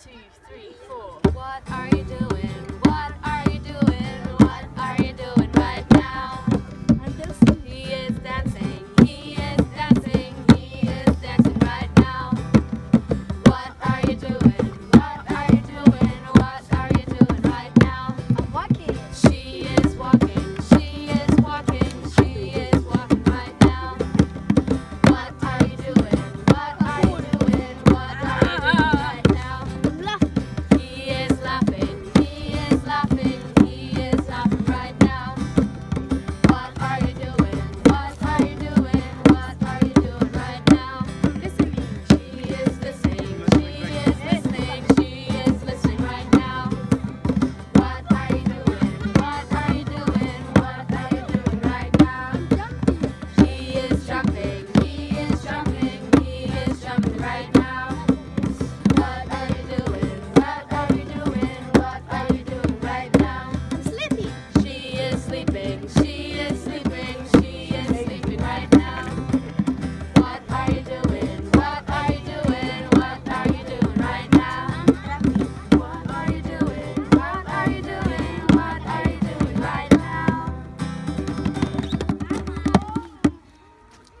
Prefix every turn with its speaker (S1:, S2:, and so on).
S1: two, three, four. What are you doing?